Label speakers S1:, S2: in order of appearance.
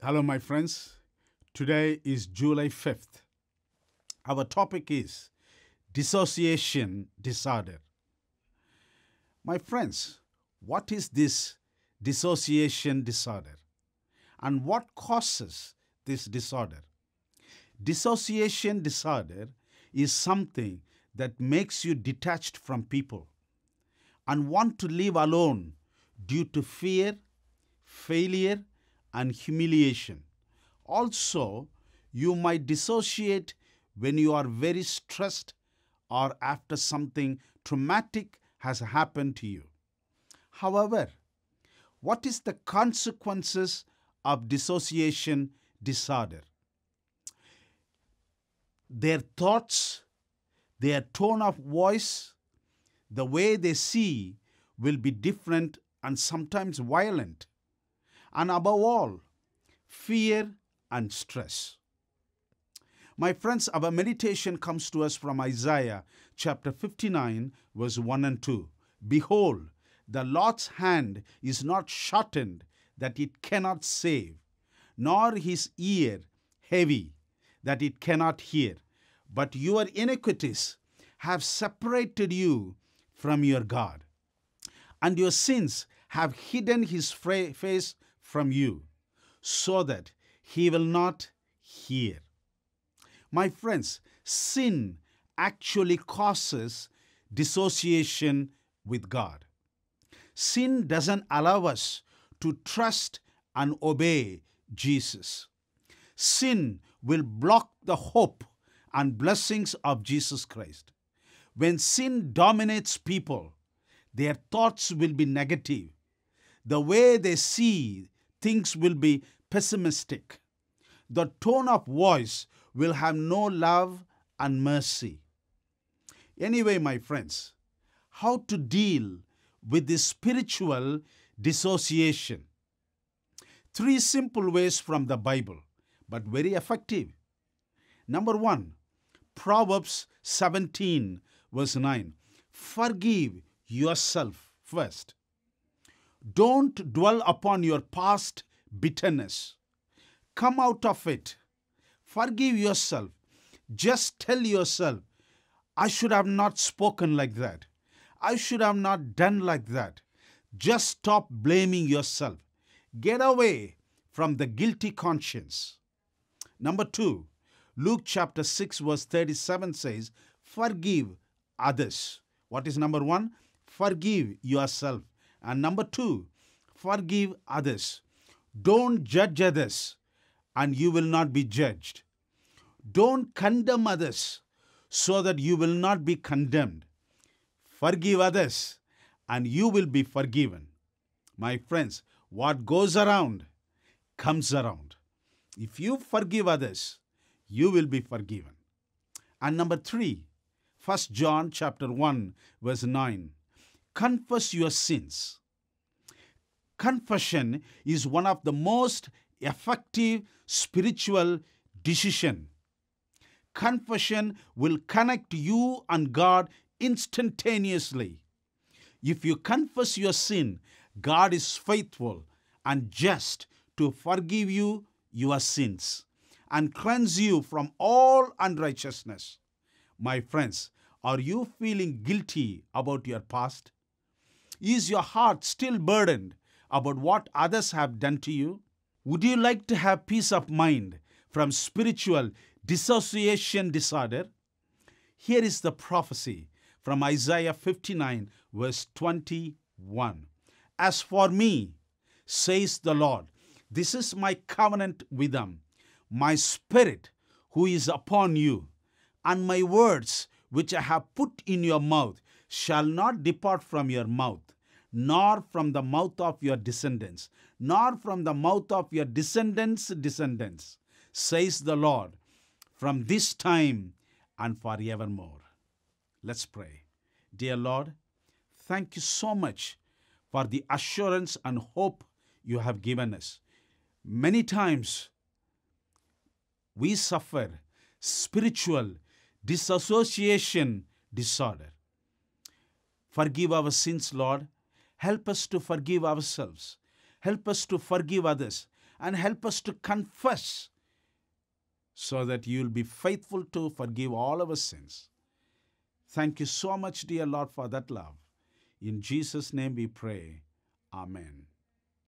S1: Hello, my friends. Today is July 5th. Our topic is dissociation disorder. My friends, what is this dissociation disorder? And what causes this disorder? Dissociation disorder is something that makes you detached from people and want to live alone due to fear, failure, and humiliation. Also, you might dissociate when you are very stressed or after something traumatic has happened to you. However, what is the consequences of dissociation disorder? Their thoughts, their tone of voice, the way they see will be different and sometimes violent. And above all, fear and stress. My friends, our meditation comes to us from Isaiah chapter 59, verse 1 and 2. Behold, the Lord's hand is not shortened that it cannot save, nor his ear heavy that it cannot hear. But your iniquities have separated you from your God, and your sins have hidden his face from you, so that he will not hear. My friends, sin actually causes dissociation with God. Sin doesn't allow us to trust and obey Jesus. Sin will block the hope and blessings of Jesus Christ. When sin dominates people, their thoughts will be negative. The way they see things will be pessimistic. The tone of voice will have no love and mercy. Anyway, my friends, how to deal with this spiritual dissociation? Three simple ways from the Bible, but very effective. Number one, Proverbs 17, verse 9. Forgive yourself first. Don't dwell upon your past bitterness. Come out of it. Forgive yourself. Just tell yourself, I should have not spoken like that. I should have not done like that. Just stop blaming yourself. Get away from the guilty conscience. Number two, Luke chapter 6, verse 37 says, Forgive others. What is number one? Forgive yourself. And number two, forgive others. Don't judge others, and you will not be judged. Don't condemn others, so that you will not be condemned. Forgive others, and you will be forgiven. My friends, what goes around comes around. If you forgive others, you will be forgiven. And number three, First John chapter 1, verse 9. Confess your sins. Confession is one of the most effective spiritual decision. Confession will connect you and God instantaneously. If you confess your sin, God is faithful and just to forgive you your sins and cleanse you from all unrighteousness. My friends, are you feeling guilty about your past? Is your heart still burdened about what others have done to you? Would you like to have peace of mind from spiritual dissociation disorder? Here is the prophecy from Isaiah 59, verse 21. As for me, says the Lord, this is my covenant with them, my spirit who is upon you, and my words which I have put in your mouth shall not depart from your mouth, nor from the mouth of your descendants, nor from the mouth of your descendants' descendants, says the Lord, from this time and forevermore. Let's pray. Dear Lord, thank you so much for the assurance and hope you have given us. Many times we suffer spiritual disassociation disorder. Forgive our sins, Lord. Help us to forgive ourselves. Help us to forgive others and help us to confess so that you'll be faithful to forgive all our sins. Thank you so much, dear Lord, for that love. In Jesus' name we pray. Amen.